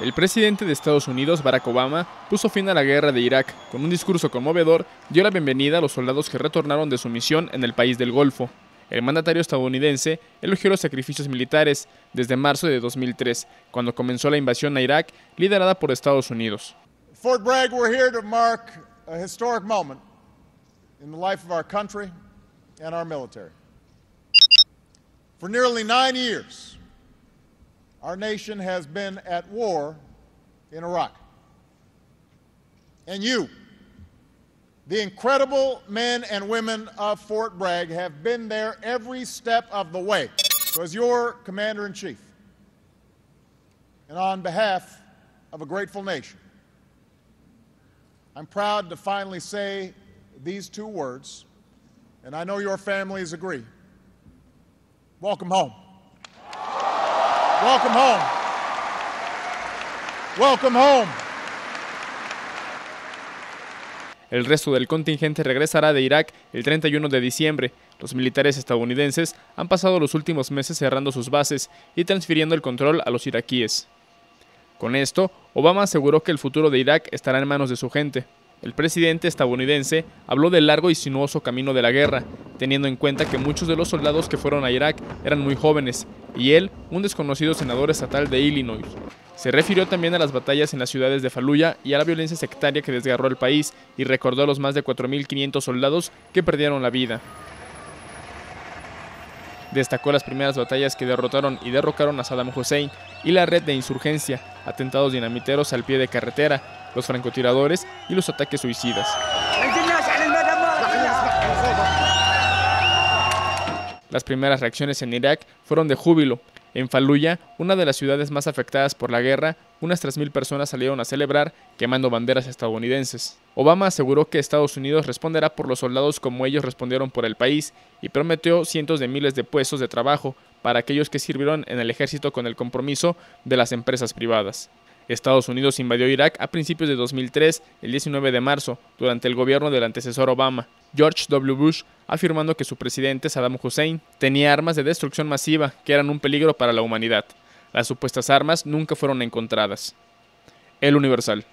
El presidente de Estados Unidos, Barack Obama, puso fin a la guerra de Irak. Con un discurso conmovedor, dio la bienvenida a los soldados que retornaron de su misión en el país del Golfo. El mandatario estadounidense elogió los sacrificios militares desde marzo de 2003, cuando comenzó la invasión a Irak, liderada por Estados Unidos. Fort Bragg, we're here to mark a historic moment in the life of our country and our military. For nearly nine years, our nation has been at war in Iraq. And you, the incredible men and women of Fort Bragg, have been there every step of the way. So, as your commander in chief, and on behalf of a grateful nation, I'm proud to finally say these two words, and I know your families agree. Welcome home. Welcome home. Welcome home. El resto del contingente regresará de Irak el 31 de diciembre. Los militares estadounidenses han pasado los últimos meses cerrando sus bases y transfiriendo el control a los iraquíes. Con esto, Obama aseguró que el futuro de Irak estará en manos de su gente. El presidente estadounidense habló del largo y sinuoso camino de la guerra, teniendo en cuenta que muchos de los soldados que fueron a Irak eran muy jóvenes, y él, un desconocido senador estatal de Illinois. Se refirió también a las batallas en las ciudades de Fallujah y a la violencia sectaria que desgarró el país y recordó a los más de 4.500 soldados que perdieron la vida. Destacó las primeras batallas que derrotaron y derrocaron a Saddam Hussein y la red de insurgencia, atentados dinamiteros al pie de carretera, los francotiradores y los ataques suicidas. Las primeras reacciones en Irak fueron de júbilo. En Fallujah, una de las ciudades más afectadas por la guerra, unas 3.000 personas salieron a celebrar quemando banderas estadounidenses. Obama aseguró que Estados Unidos responderá por los soldados como ellos respondieron por el país y prometió cientos de miles de puestos de trabajo para aquellos que sirvieron en el ejército con el compromiso de las empresas privadas. Estados Unidos invadió Irak a principios de 2003, el 19 de marzo, durante el gobierno del antecesor Obama, George W. Bush, afirmando que su presidente Saddam Hussein tenía armas de destrucción masiva que eran un peligro para la humanidad. Las supuestas armas nunca fueron encontradas. El Universal.